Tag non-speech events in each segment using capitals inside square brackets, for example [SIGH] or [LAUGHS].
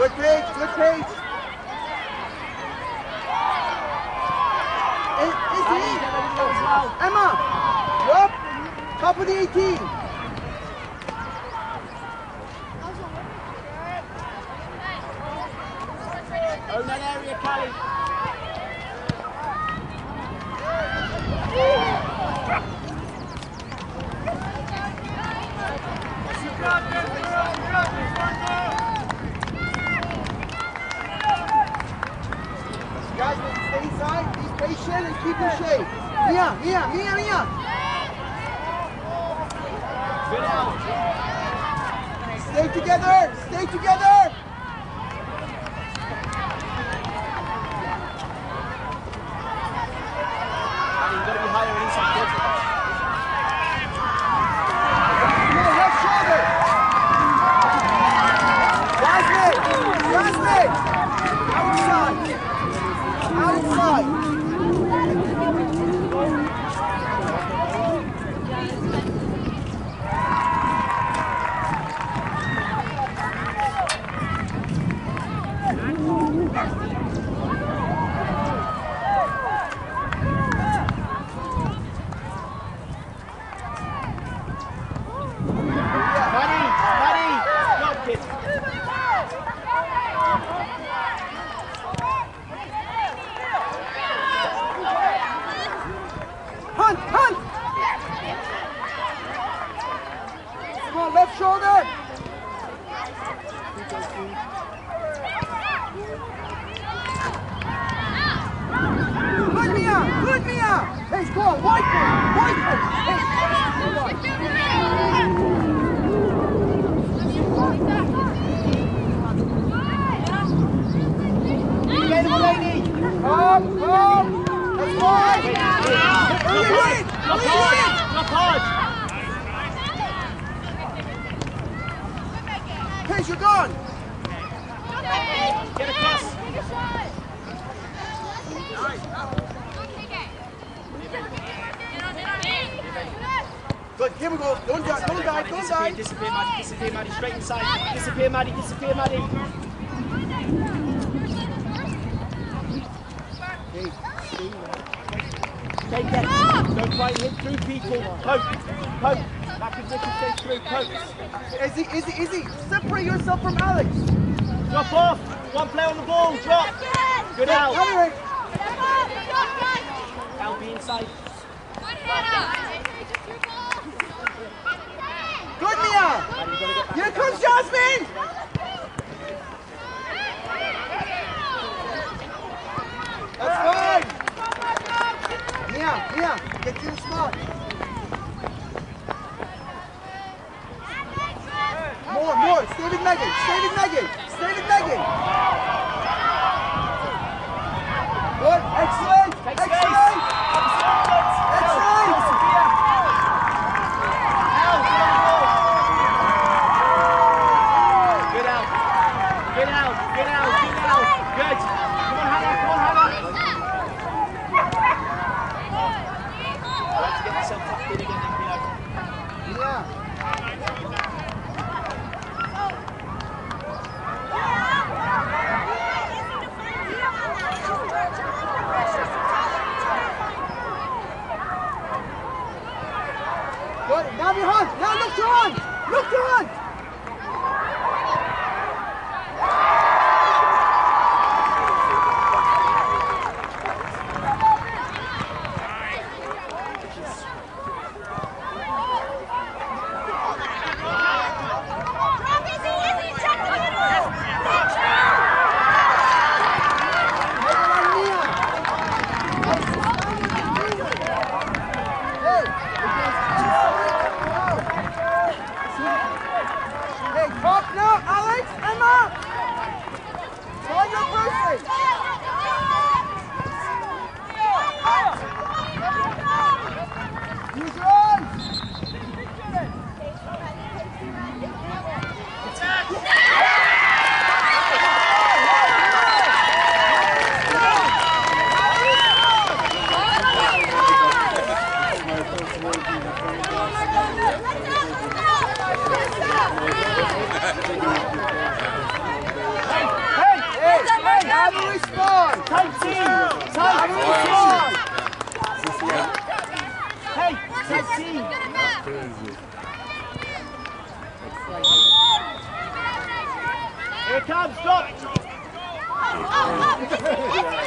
Good feet, good feet. Emma, up? Top of the 18. Pace, you're gone. Get across. Good, here we go. Don't die, don't die, don't die. disappear, Maddie. Disappear, Maddie. Straight inside. Disappear, Maddie. Disappear, Maddie. Hey, stay Stay. Don't try and hit through people. Poke. Poke. Back position, stay through. Poke. Izzy, Izzy, Izzy, separate yourself from Alex. Drop off. One player on the ball. Drop. Good out. Henry, LB inside. good Mia. Maddie, you gotta get back. Here comes Jasmine. That's fine. Mia, Mia, get to the spot. More, more. Stay with Megan. Stay with Megan. Stay with Megan. Good. Excellent. Take Excellent. Hey, [LAUGHS]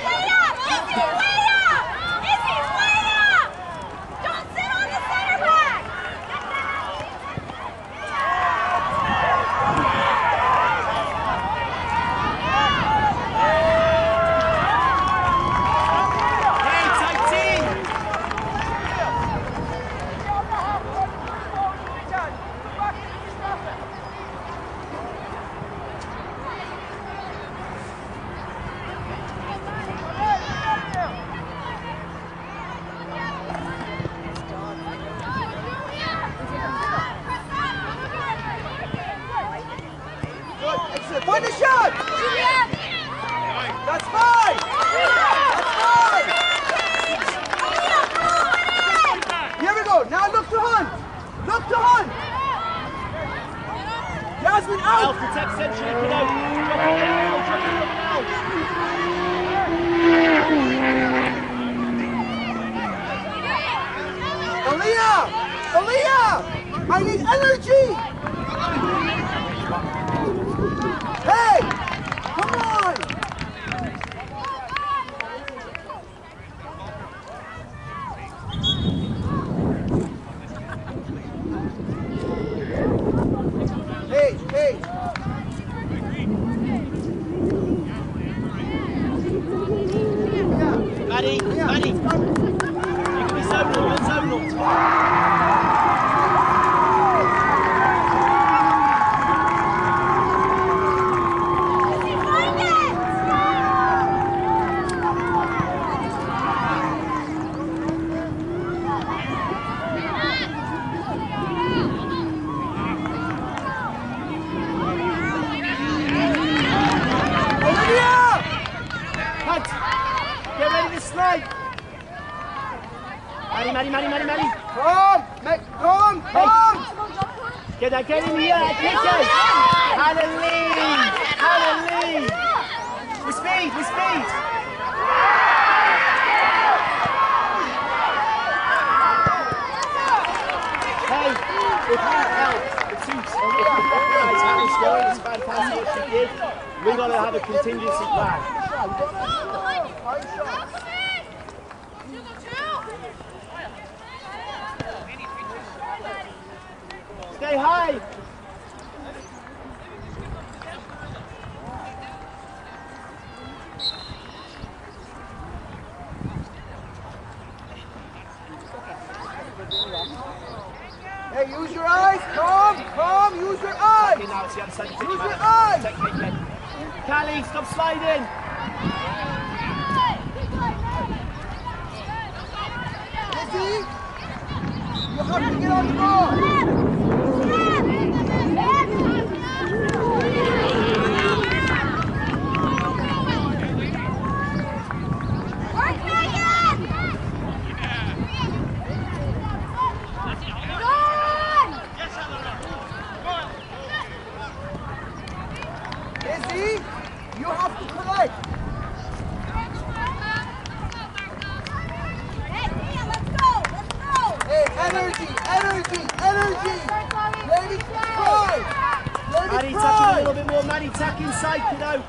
Natty tucking a little bit more. Natty tuck inside, kiddo.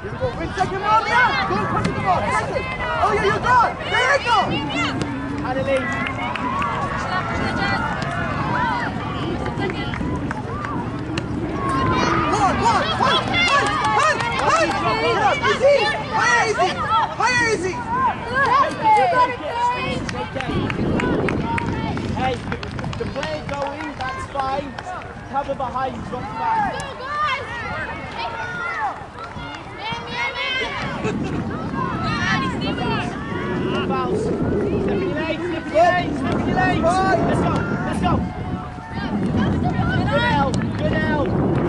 Here We're taking take him on the out. Go, push him. Oh, yeah, you're done. There you go. Adeline. Hey, the play going, that's fine. cover behind, drop back. Go, guys! Bounce. Step in your legs, step in your legs, step in your legs. Let's go, let's go. Good L, good L.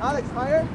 Alex Meyer.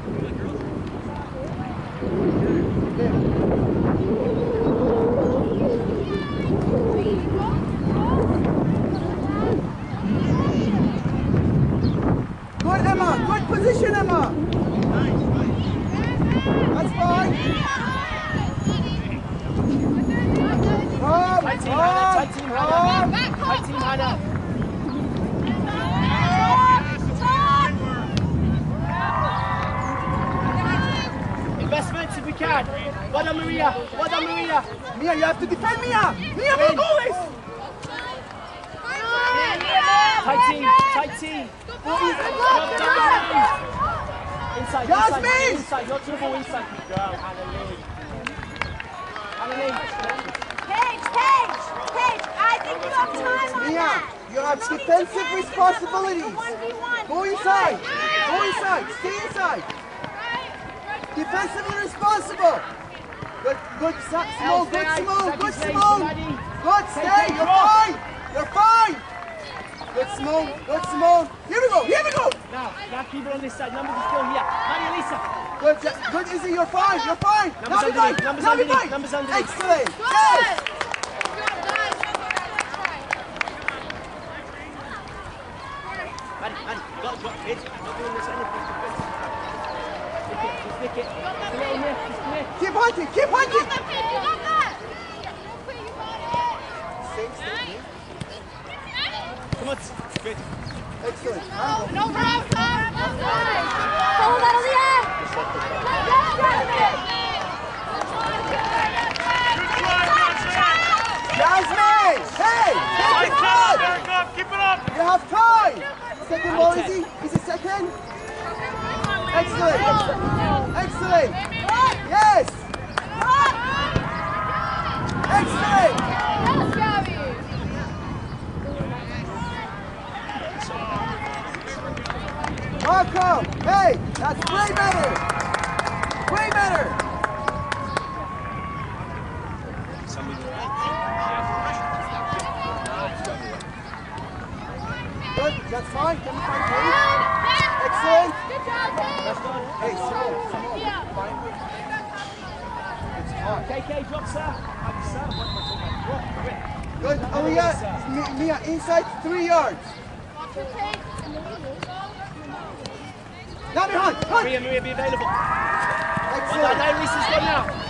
That's fine. Can you find Paige? Excellent. Good job, Paige. Hey, Simone. Simone. Find Paige. It's hot. KK, drop sir. I'm sir. What am I talking about? Good. Oh, yeah. Mia, inside three yards. Now, hunt. Hunt. Maria, Maria, be available. Excellent. Well, no, Reese has gone now.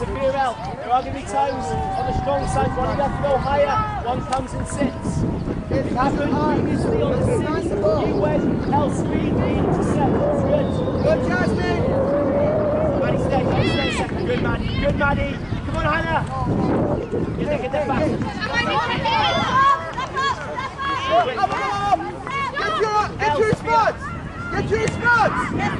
persevere out. There are going to be times on the strong side when you have to go higher, one comes and sits. It happened previously on the six, you went, held speed, lead to seven. Good. Good, Jasmine. Maddie, stay, Maddie, stay second. Good, Maddie. Good, Maddie. Come on, Hannah. Get there, get there fast. Get your, get your spots! Get your spots!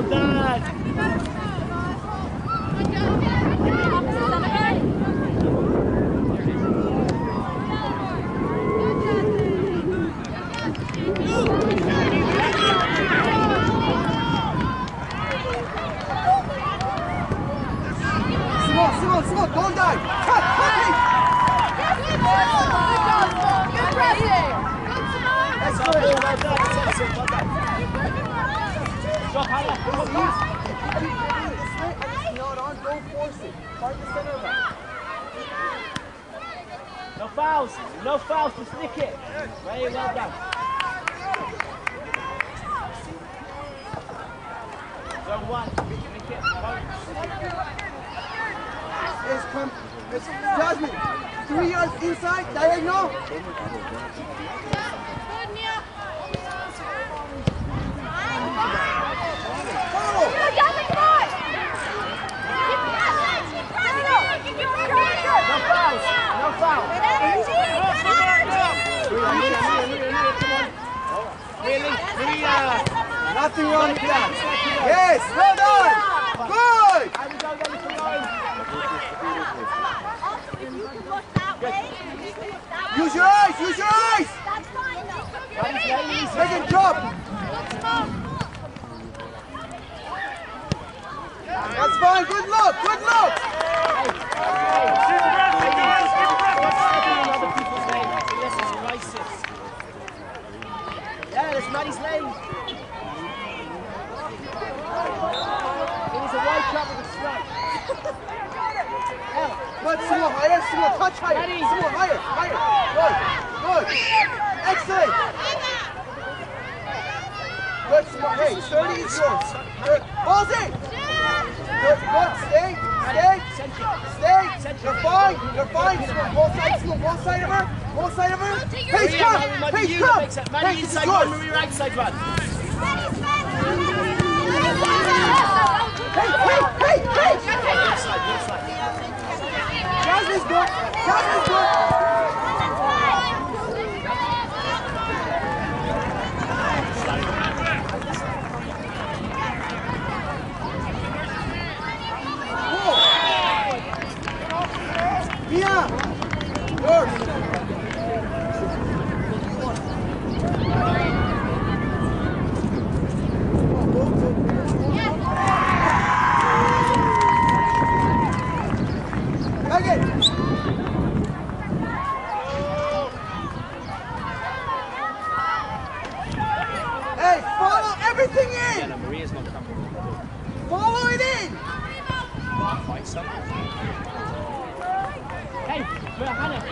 Stop that! Excellent. Good, smart. Hey, 30 is yours. Balls in. Good, good. Stay, stay, stay. You're fine. You're fine. Both sides, Sloom. Both side of her. Both side of her. Pace, come. Pace, come. Pace, it's yours. Marie, right side one. Hey, hey, hey, hey! Left side, left. Jasmine's good! Jasmine's good!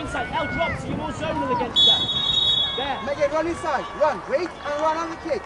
inside. Now drops. you're more zonal against that. There. Make it run inside. Run. Wait and run on the kick.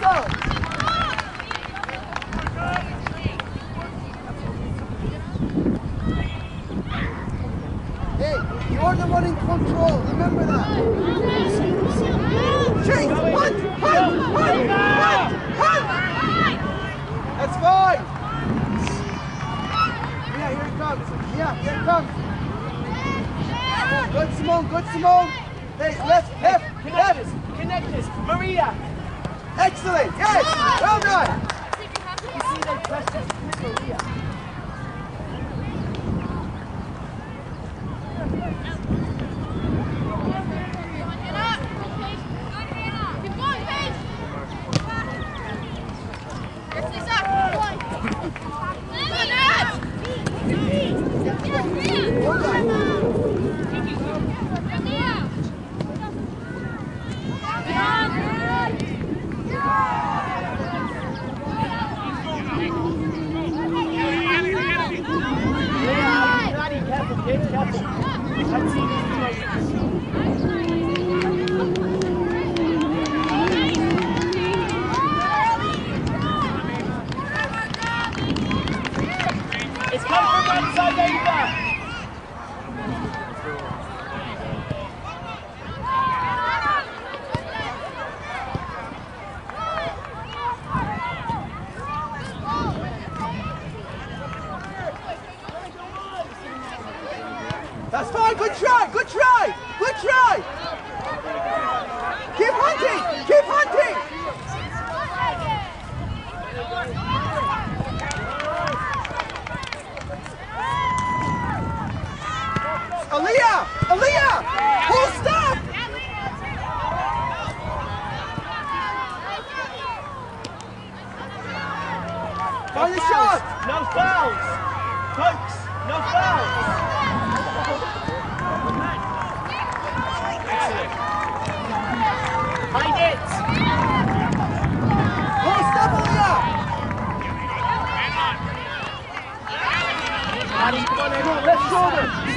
go.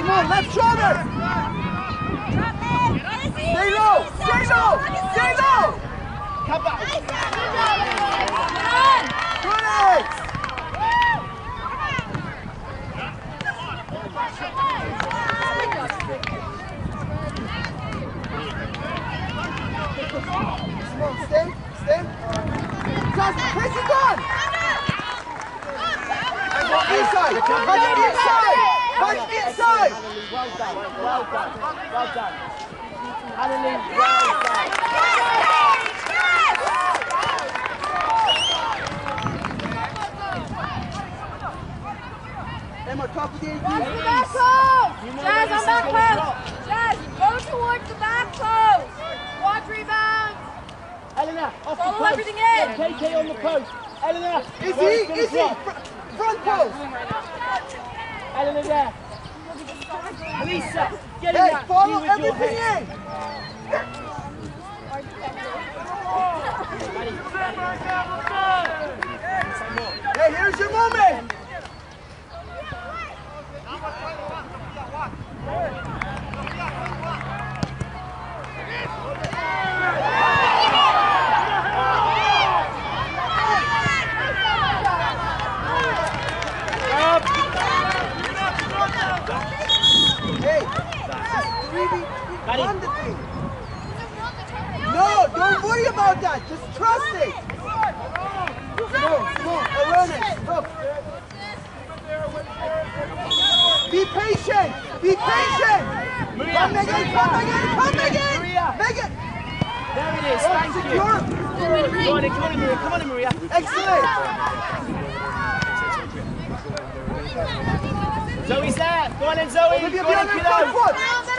Come on, left shoulder. Stay low. Stay low. Stay low. Come back. Good it. Come on. Stay. Just press it on. Inside. Punch inside. Punch inside. Well done, well done, well done. Hallelujah, well done. Emma, top of the 18. Back post! Jazz, on back post! Jazz, go towards the back Elena, off Follow the everything in. KK on the post. Elena, is he? Is he? Front post. Elena there. Lisa, get hey, in that. follow everything in. Hey, here's your moment. Be patient. Be patient. Come Megan, come Megan, come Megan. Maria. Megan. There it is, thank you. secure. Come on in, come on in, Maria. Come on in, Maria. Excellent. Zoe's there. Go on in, Zoe. Olivia, Go on in, your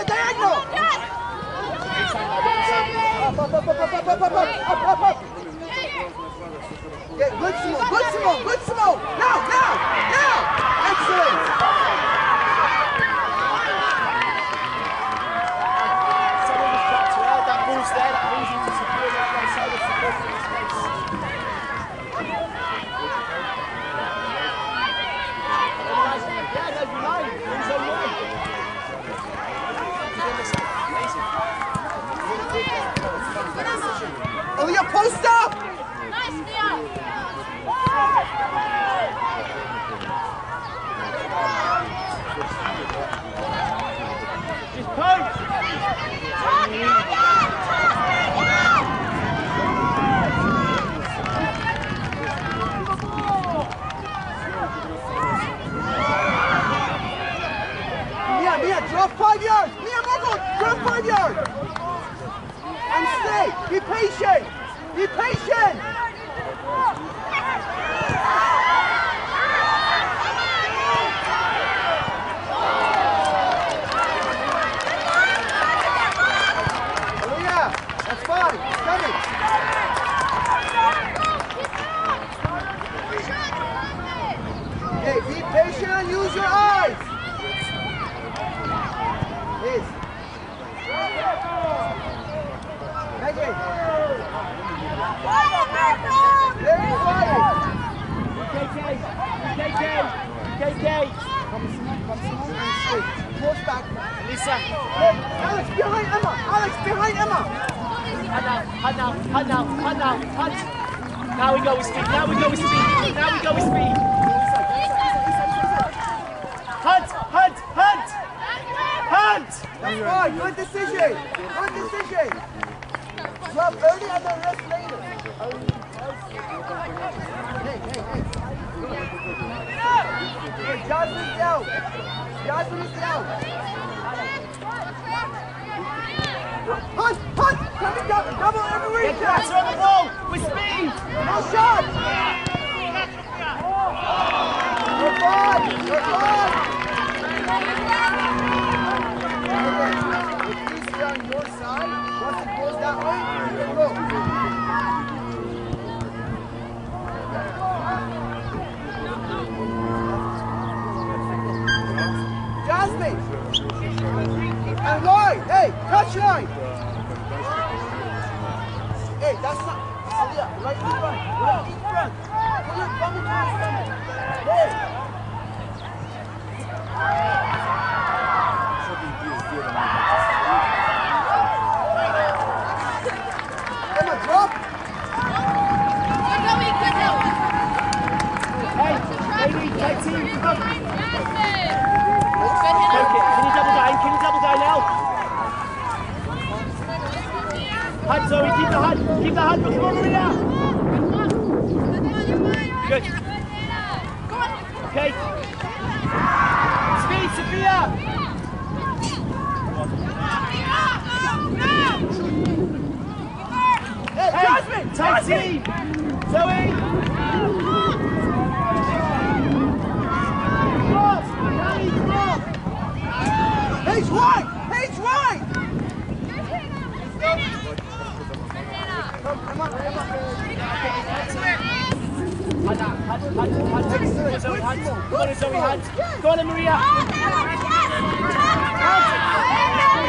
Up, up. Good Simone, good Simone, good Simone. Now, now, now. Excellent. Some of the shots where that ball's there, that means you can secure that right side of support for the space. Yeah, no, you're lying. You're so right. Aaliyah, post up! Just post. Mia, Mia, drop five yards! Mia, Marco, drop five yards! And stay! Be patient! Be patient! Aaliyah, that's fine. It's coming. Hey, be patient and use your eyes. Liz. Megan. Very quiet. KK. KK. Come Simone, come Simone and stay. Close back. Lisa. Alex, behind Emma. Alex, behind Emma. Hunt now. Hunt now. Hunt now. Hunt now. Hunt. Now we go with speed. Now we go with speed. Now we go with speed. Hunt. Hunt. Hunt. Hunt. That's fine. Good decision. Good decision. Drop early and then rest later. Hey, hey, hey. Hey, Jasmine's down. Jasmine is down. Hunt, hunt. Coming. Double fine. Hey, touch line! Hey, that's not. Oh, Aliyah, right in front. Right in front. Put your bum into your stomach. Hey. Emma, drop. Hey, lady, tag team, come. Good Take it. Can you double down? Can you double down now? Hunt, Zoe, keep the hunt. Keep the hunt. Come on, Maria. Good. Okay. Speed, Sophia. Hey, Hey, Jasmine! tag team. Zoe. Cross. Hey, cross. He's right! He's right! Come, Emma, Emma. Hunt, hunt, hunt, hunt. Come on, Zoe, hunt. Come on, Zoe, hunt. Go on, Maria. Gap,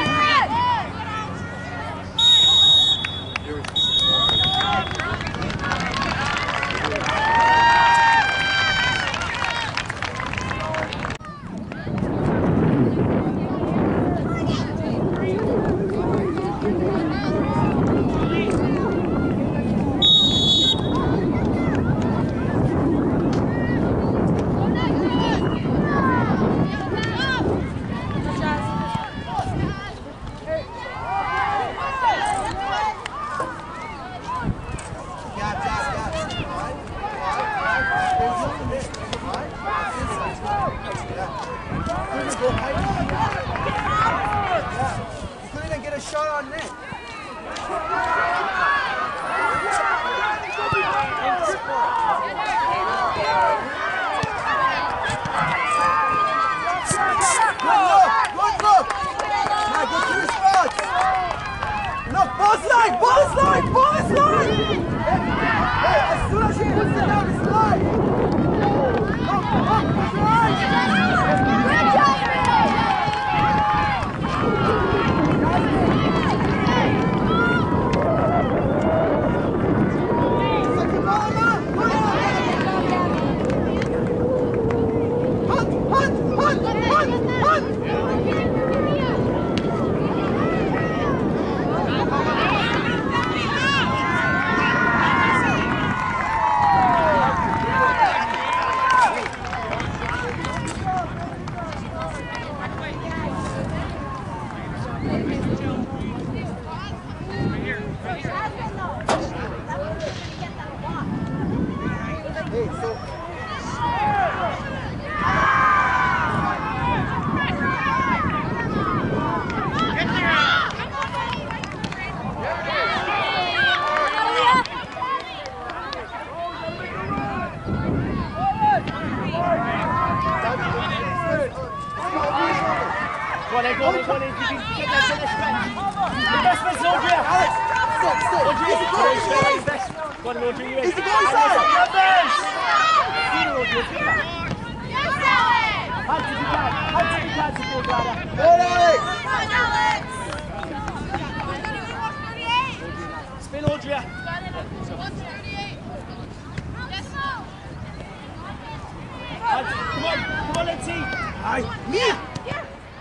see. Aye. Mia.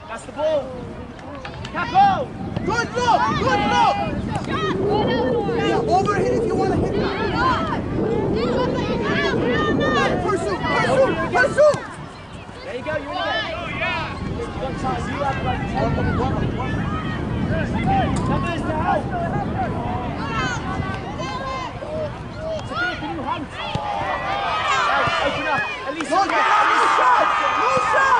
That's the ball. Capo. Good look. Good look. Mia, overhit if you want to hit that. Pursue. Pursue. Pursue. There you go, you're in there. Oh again. You've got time, you have like 10 Numbers now. Sophia, can you hunt? Hey, open up. At least No, you no shots. No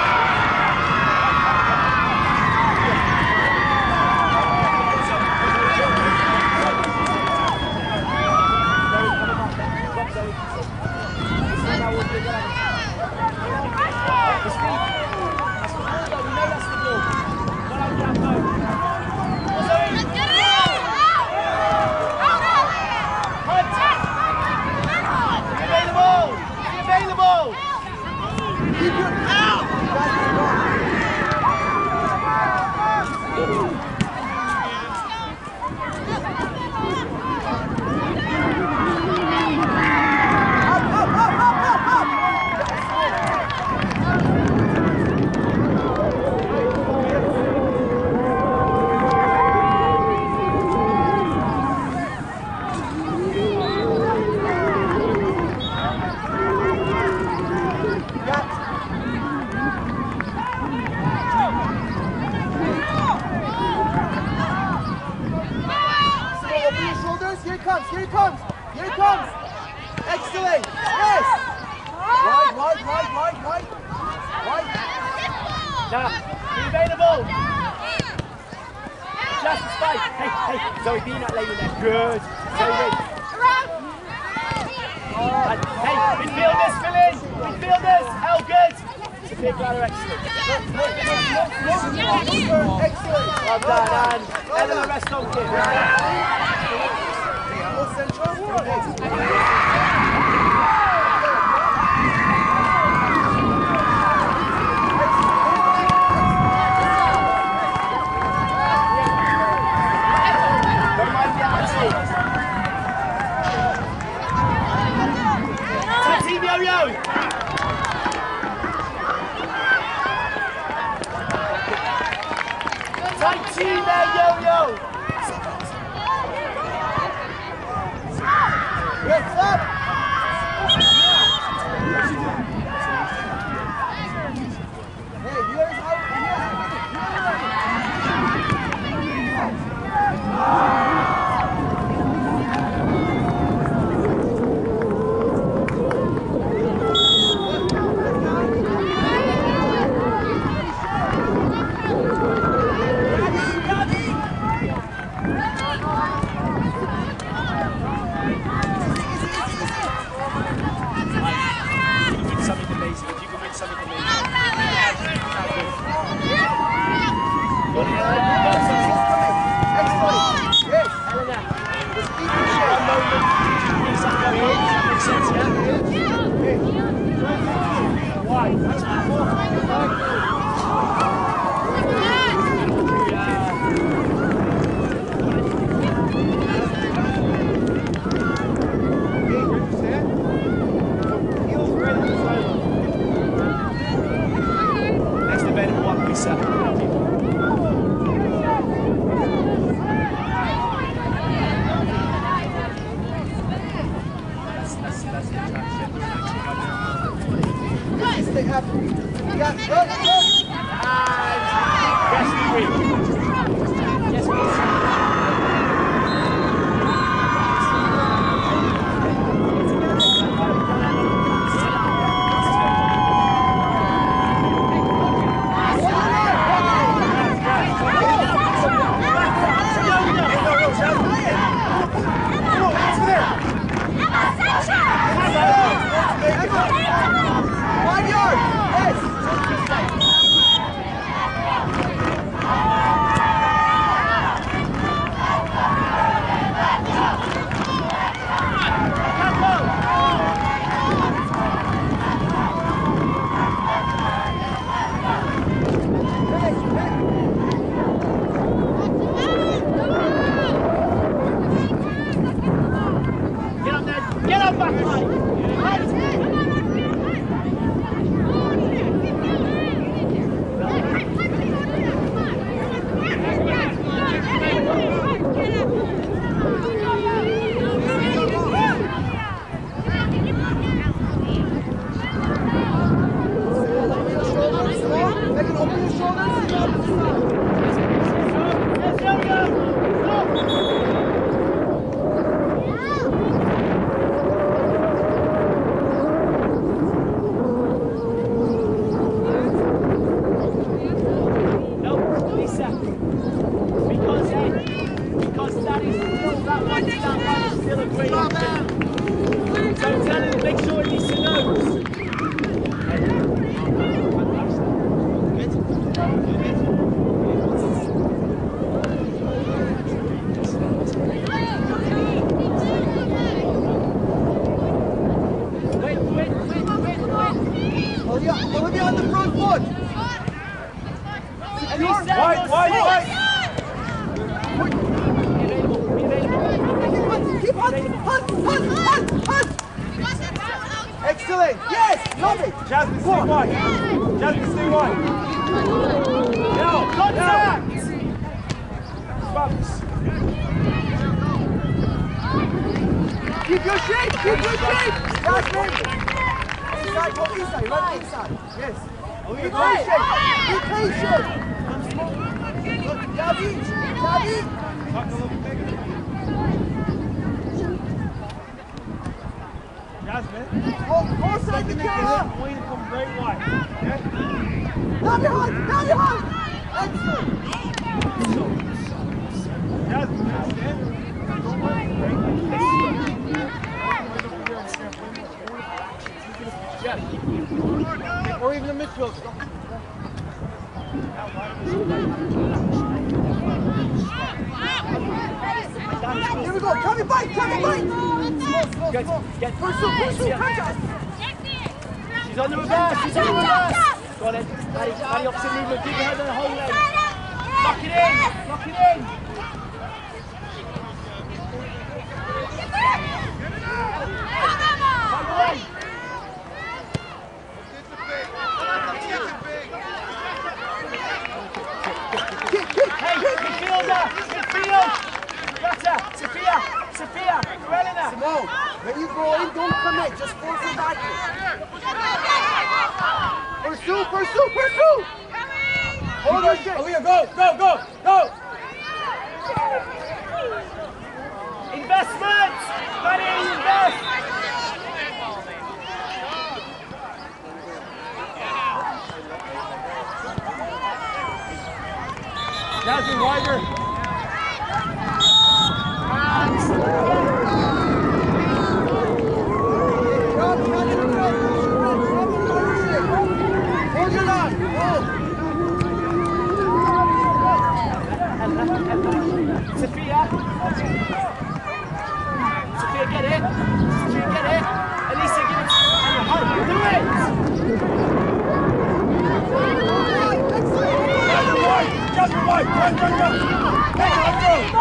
that win from Great White. Down your heart! Down your heart! Or even the midfield. Here we go. Come and bite. Come and bite. Get, get. Pursue, pursue, yeah. She's on the reverse, she's on the reverse. Got it. then. Alley, opposite movement. Keep your head on the whole leg. Lock it in, lock it in. Hey, midfielder! Midfield! Gata! Sophia! Sophia, Elena. Simone, when you go in, don't commit. Just force it back in. Pursue, pursue, pursue. Hold your shit. Aaliyah, go, go, go, go. Investment! Buddy, invest! Jasmine, wider. Run, run, run. Hey, let's go.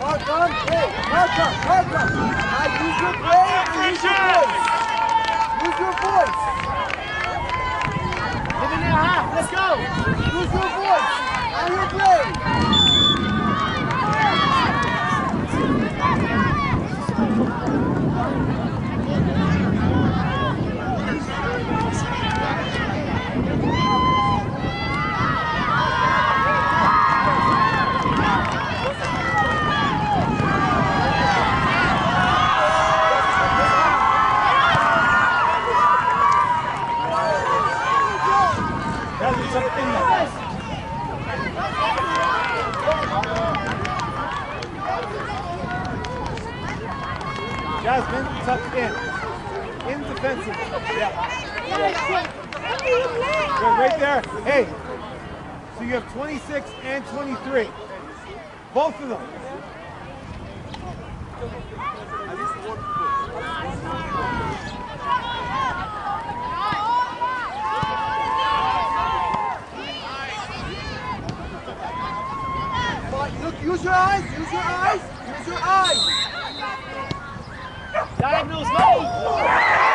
Mark on. Hey, mark on, mark on. Now use your brain and use your voice. Use your voice. Give it a half. Let's go. Use your voice and your brain. Jasmine, tuck it in there. Tuck in. In defensive. Yeah. Good, right there. Hey, so you have 26 and 23. Both of them. Look, use your eyes, use your eyes, use your eyes. Diagonals, mate.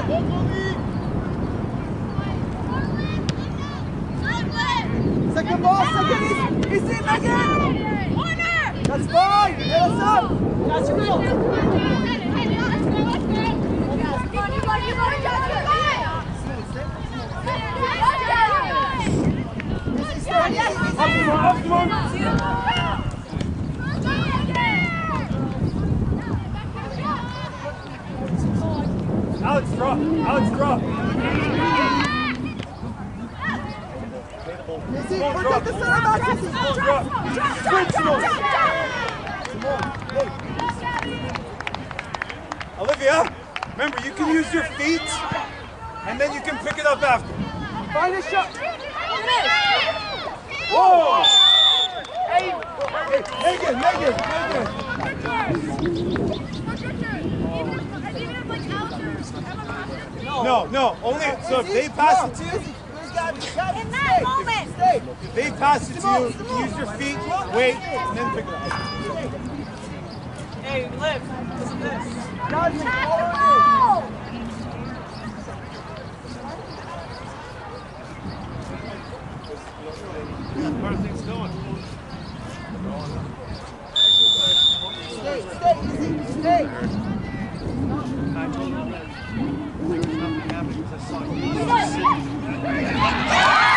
Second ball, second, he's, he's in again! That's fine, get us up! That's real! Yes, yes, yes. Up, up, up, up. Alex, drop. Alex, drop. On, protect the center back. On, drop. Sprint, Simone. Olivia, remember, you can use your feet, and then you can pick it up after. Find a shot. Whoa! Hey, Megan, Megan, Megan. No, no, only, so if they pass it to you, There's gotta be, gotta be In that moment. If they pass it to you, you use your feet, wait, and then pick it up. Hey, Liv, listen to this. Godwin, follow it. How are things going? Stay, stay, easy, stay. Easy, Megan, stay.